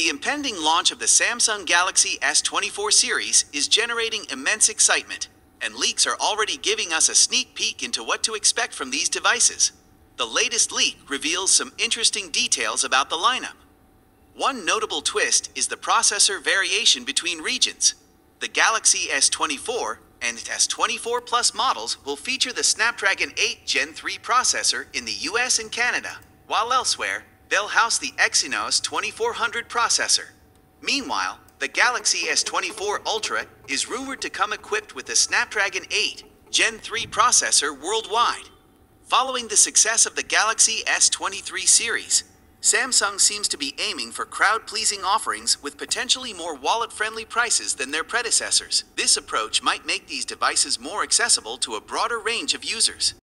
The impending launch of the Samsung Galaxy S24 series is generating immense excitement, and leaks are already giving us a sneak peek into what to expect from these devices. The latest leak reveals some interesting details about the lineup. One notable twist is the processor variation between regions. The Galaxy S24 and S24 Plus models will feature the Snapdragon 8 Gen 3 processor in the US and Canada, while elsewhere, they'll house the Exynos 2400 processor. Meanwhile, the Galaxy S24 Ultra is rumored to come equipped with the Snapdragon 8 Gen 3 processor worldwide. Following the success of the Galaxy S23 series, Samsung seems to be aiming for crowd pleasing offerings with potentially more wallet friendly prices than their predecessors. This approach might make these devices more accessible to a broader range of users.